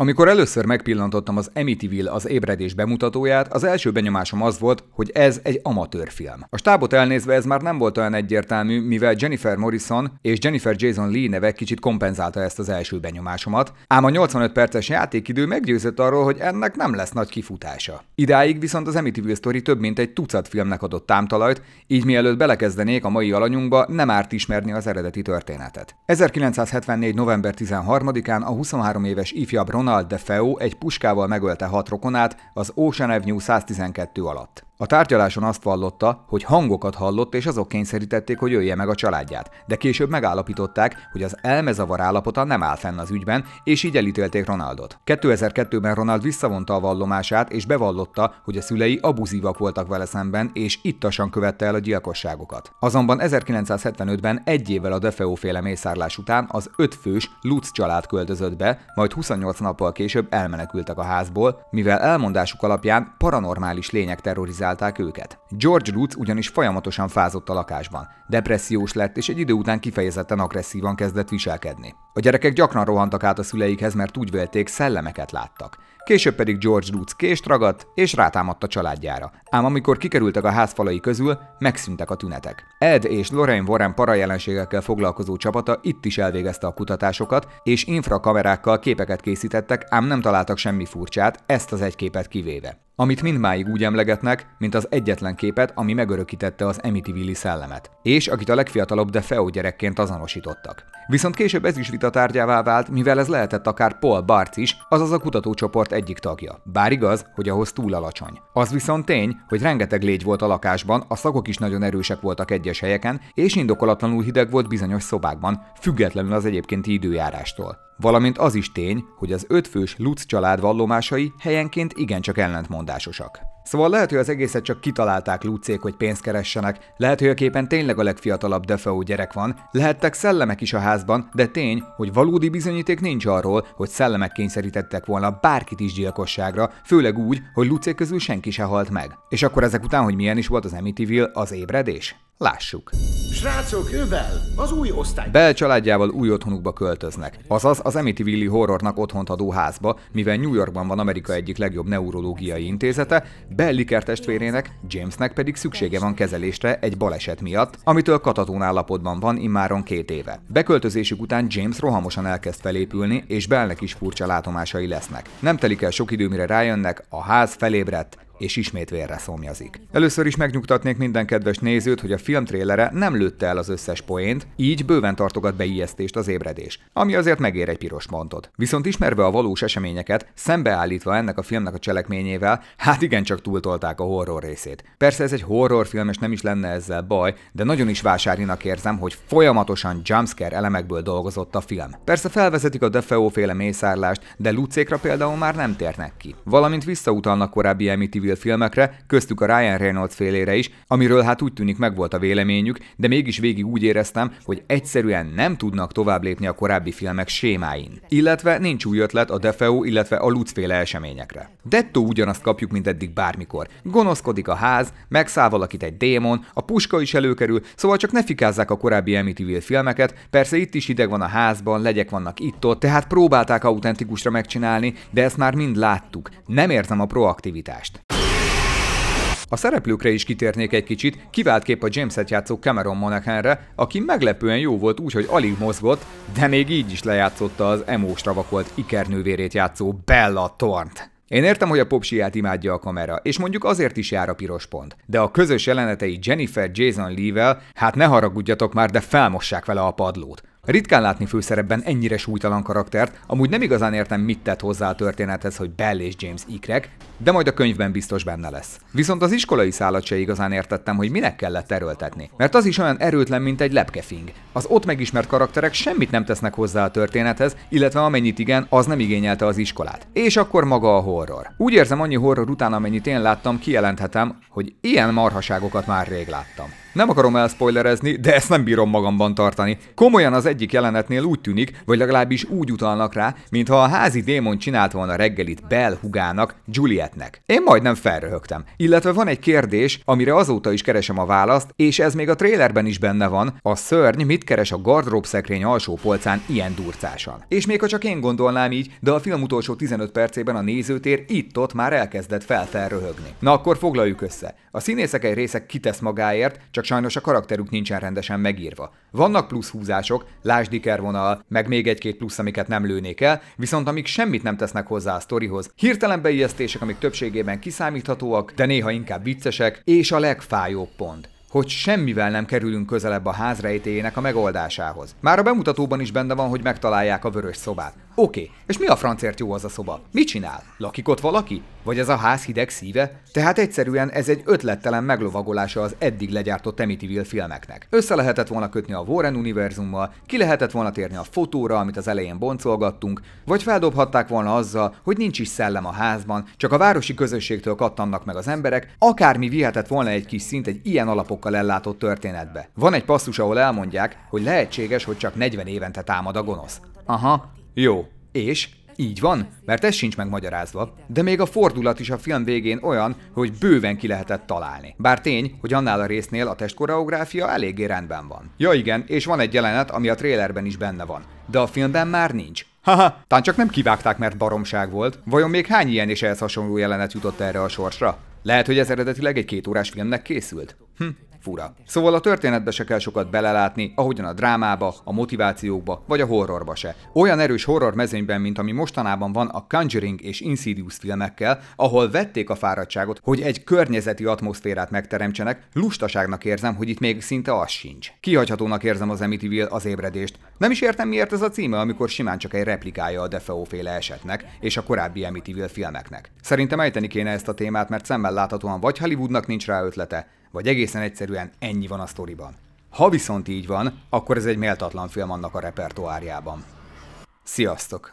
Amikor először megpillantottam az Amityville az ébredés bemutatóját, az első benyomásom az volt, hogy ez egy amatőrfilm. A stábot elnézve ez már nem volt olyan egyértelmű, mivel Jennifer Morrison és Jennifer Jason Lee neve kicsit kompenzálta ezt az első benyomásomat, ám a 85 perces játékidő meggyőzött arról, hogy ennek nem lesz nagy kifutása. Idáig viszont az Amityville Story több mint egy tucat filmnek adott támtalajt, így mielőtt belekezdenék a mai alanyunkba, nem árt ismerni az eredeti történetet. 1974. november 13-án a 23 éves ifjabb Ron Ronald DeFeo egy puskával megölte hat rokonát az Ocean Avenue 112 alatt. A tárgyaláson azt vallotta, hogy hangokat hallott, és azok kényszerítették, hogy jöjje meg a családját, de később megállapították, hogy az elmezavar állapota nem áll fenn az ügyben, és így elítélték Ronaldot. 2002-ben Ronald visszavonta a vallomását, és bevallotta, hogy a szülei abuzívak voltak vele szemben, és ittasan követte el a gyilkosságokat. Azonban 1975-ben egy évvel a Defeo féle mészárlás után az ötfős Lutz család költözött be, majd 28 nappal később elmenekültek a házból, mivel elmondásuk alapján paranormális lények terrorizálták terrorizálták őket. George Lutz ugyanis folyamatosan fázott a lakásban. Depressziós lett, és egy idő után kifejezetten agresszívan kezdett viselkedni. A gyerekek gyakran rohantak át a szüleikhez, mert úgy vélték, szellemeket láttak. Később pedig George Lutz kést ragadt, és rátámadt a családjára. Ám amikor kikerültek a házfalai közül, megszűntek a tünetek. Ed és Lorraine Warren parajelenségekkel foglalkozó csapata itt is elvégezte a kutatásokat, és infrakamerákkal képeket készítettek, ám nem találtak semmi furcsát, ezt az egy képet kivéve amit mindmáig úgy emlegetnek, mint az egyetlen képet, ami megörökítette az Amityville szellemet, és akit a legfiatalabb DeFeo gyerekként azonosítottak. Viszont később ez is vita tárgyává vált, mivel ez lehetett akár Paul Barc is, azaz a kutatócsoport egyik tagja. Bár igaz, hogy ahhoz túl alacsony. Az viszont tény, hogy rengeteg légy volt a lakásban, a szagok is nagyon erősek voltak egyes helyeken, és indokolatlanul hideg volt bizonyos szobákban, függetlenül az egyébkénti időjárástól. Valamint az is tény, hogy az ötfős Lutz család vallomásai helyenként igencsak ellentmondásosak. Szóval lehet, hogy az egészet csak kitalálták Lucék, hogy pénzt keressenek, lehet, hogy a képen tényleg a legfiatalabb Defeo gyerek van, lehettek szellemek is a házban, de tény, hogy valódi bizonyíték nincs arról, hogy szellemek kényszerítettek volna bárkit is gyilkosságra, főleg úgy, hogy Lucék közül senki se halt meg. És akkor ezek után, hogy milyen is volt az Amityville, az ébredés? Lássuk. Srácok, ő Bell, az új osztály. Bell családjával új otthonukba költöznek, azaz az Amityville horrornak otthont adó házba, mivel New Yorkban van Amerika egyik legjobb neurológiai intézete, Bell Liker testvérének, Jamesnek pedig szüksége van kezelésre egy baleset miatt, amitől katatón állapotban van immáron két éve. Beköltözésük után James rohamosan elkezd felépülni, és Bellnek is furcsa látomásai lesznek. Nem telik el sok idő, mire rájönnek, a ház felébredt, és ismét vérre szomjazik. Először is megnyugtatnék minden kedves nézőt, hogy a film trélere nem lőtte el az összes poént, így bőven tartogat be ijesztést az ébredés, ami azért megér egy piros pontot. Viszont ismerve a valós eseményeket, szembeállítva ennek a filmnek a cselekményével, hát igencsak túltolták a horror részét. Persze ez egy horrorfilm, és nem is lenne ezzel baj, de nagyon is vásárinak érzem, hogy folyamatosan jumpscare elemekből dolgozott a film. Persze felvezetik a Defeo féle mészárlást, de Lucékra például már nem térnek ki. Valamint visszautalnak korábbi Amityville Civil filmekre, köztük a Ryan Reynolds félére is, amiről hát úgy tűnik megvolt a véleményük, de mégis végig úgy éreztem, hogy egyszerűen nem tudnak tovább lépni a korábbi filmek sémáin. Illetve nincs új ötlet a Defeo, illetve a Lutz féle eseményekre. Dettó ugyanazt kapjuk, mint eddig bármikor. Gonoszkodik a ház, megszáll valakit egy démon, a puska is előkerül, szóval csak ne fikázzák a korábbi Amityville filmeket, persze itt is ideg van a házban, legyek vannak itt-ott, tehát próbálták autentikusra megcsinálni, de ezt már mind láttuk. Nem érzem a proaktivitást. A szereplőkre is kitérnék egy kicsit, kivált kép a James-et játszó Cameron Monaghanre, aki meglepően jó volt úgy, hogy alig mozgott, de még így is lejátszotta az emós ravakolt ikernővérét játszó Bella Tornt. Én értem, hogy a popsiát imádja a kamera, és mondjuk azért is jár a piros pont. De a közös jelenetei Jennifer Jason Lee-vel, hát ne haragudjatok már, de felmossák vele a padlót. Ritkán látni főszerepben ennyire súlytalan karaktert, amúgy nem igazán értem, mit tett hozzá a történethez, hogy Bell és James ikrek, de majd a könyvben biztos benne lesz. Viszont az iskolai szállat se igazán értettem, hogy minek kellett erőltetni. Mert az is olyan erőtlen, mint egy lepkefing. Az ott megismert karakterek semmit nem tesznek hozzá a történethez, illetve amennyit igen, az nem igényelte az iskolát. És akkor maga a horror. Úgy érzem, annyi horror után, amennyit én láttam, kijelenthetem, hogy ilyen marhaságokat már rég láttam. Nem akarom elspoilerezni, de ezt nem bírom magamban tartani. Komolyan az egyik jelenetnél úgy tűnik, vagy legalábbis úgy utalnak rá, mintha a házi démon csinált volna reggelit Bell hugának, Julietnek. Én majdnem felröhögtem. Illetve van egy kérdés, amire azóta is keresem a választ, és ez még a trailerben is benne van. A szörny mit keres a gardrób szekrény alsó polcán ilyen durcásan? És még ha csak én gondolnám így, de a film utolsó 15 percében a nézőtér itt-ott már elkezdett felfelröhögni. Na akkor foglaljuk össze. A színészek egy része kitesz magáért, csak sajnos a karakterük nincsen rendesen megírva. Vannak plusz húzások, lásd vonal, meg még egy-két plusz, amiket nem lőnék el, viszont amik semmit nem tesznek hozzá a sztorihoz, hirtelen beijesztések, amik többségében kiszámíthatóak, de néha inkább viccesek, és a legfájóbb pont hogy semmivel nem kerülünk közelebb a ház rejtéjének a megoldásához. Már a bemutatóban is benne van, hogy megtalálják a vörös szobát. Oké, okay. és mi a francért jó az a szoba? Mit csinál? Lakik ott valaki? Vagy ez a ház hideg szíve? Tehát egyszerűen ez egy ötlettelen meglovagolása az eddig legyártott Amityville filmeknek. Össze lehetett volna kötni a Warren univerzummal, ki lehetett volna térni a fotóra, amit az elején boncolgattunk, vagy feldobhatták volna azzal, hogy nincs is szellem a házban, csak a városi közösségtől kattannak meg az emberek, akármi vihetett volna egy kis szint egy ilyen alapokkal ellátott történetbe. Van egy passzus, ahol elmondják, hogy lehetséges, hogy csak 40 évente támad a gonosz. Aha, jó. És? Így van, mert ez sincs megmagyarázva, de még a fordulat is a film végén olyan, hogy bőven ki lehetett találni. Bár tény, hogy annál a résznél a testkoreográfia eléggé rendben van. Ja igen, és van egy jelenet, ami a trailerben is benne van, de a filmben már nincs. Haha, tán csak nem kivágták, mert baromság volt. Vajon még hány ilyen és ehhez hasonló jelenet jutott erre a sorsra? Lehet, hogy ez eredetileg egy két órás filmnek készült? Hm, fura. Szóval a történetbe se kell sokat belelátni, ahogyan a drámába, a motivációkba, vagy a horrorba se. Olyan erős horror mezőnyben, mint ami mostanában van a Conjuring és Insidious filmekkel, ahol vették a fáradtságot, hogy egy környezeti atmoszférát megteremtsenek, lustaságnak érzem, hogy itt még szinte az sincs. Kihagyhatónak érzem az Amityville az ébredést. Nem is értem miért ez a címe, amikor simán csak egy replikája a Defeo féle esetnek és a korábbi Amityville filmeknek. Szerintem ejteni kéne ezt a témát, mert szemmel láthatóan vagy Hollywoodnak nincs rá ötlete, vagy egészen egyszerűen ennyi van a sztoriban. Ha viszont így van, akkor ez egy méltatlan film annak a repertoárjában. Sziasztok!